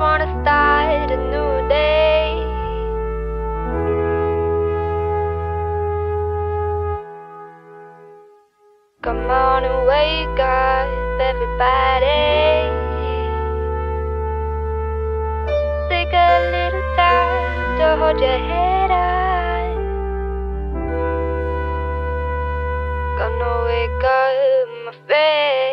wanna start a new day. Come on and wake up, everybody. Take a little time to hold your head up. Gonna wake up, my friend.